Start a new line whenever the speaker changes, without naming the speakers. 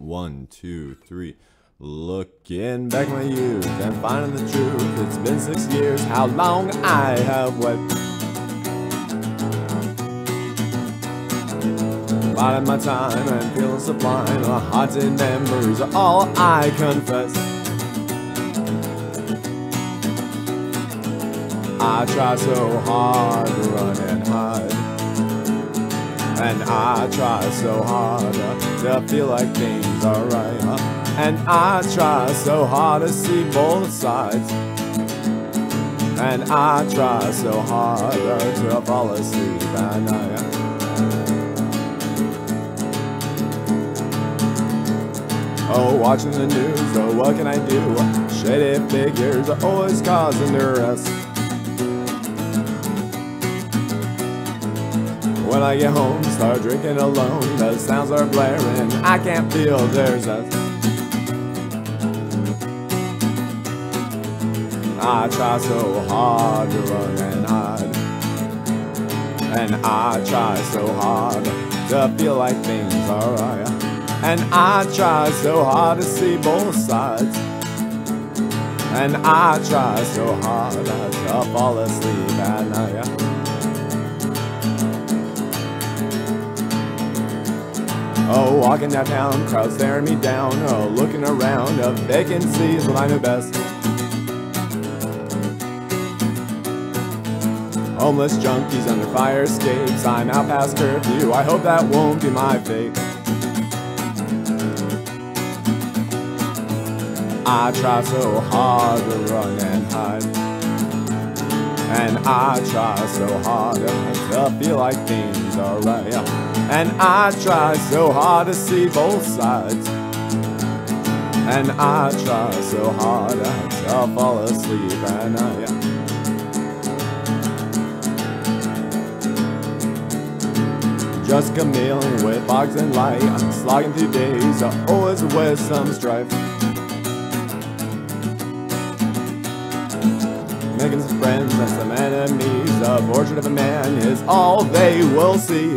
One, two, three. Looking back my youth and finding the truth. It's been six years, how long I have wept. Biding my time and feeling sublime. The haunted memories are all I confess. I try so hard to run and hide. And I try so hard to feel like things are right. And I try so hard to see both sides. And I try so hard to fall asleep at night. Oh, watching the news, oh, what can I do? Shady figures are always causing duress. When I get home, start drinking alone. The sounds are blaring, I can't feel there's a. I try so hard to run and hide. And I try so hard to feel like things are right. And I try so hard to see both sides. And I try so hard to fall asleep at night. Oh, walking downtown, crowds staring me down. Oh, looking around, a vacancy is what I know best. Homeless junkies under fire escapes. I'm out past curfew. I hope that won't be my fate. I try so hard to run and hide. And I try so hard to feel like things are right. And I try so hard to see both sides. And I try so hard to fall asleep at night. Just chameleon with fogs and light, slogging through days, always with some strife. Some friends and some enemies. A portrait of a man is all they will see.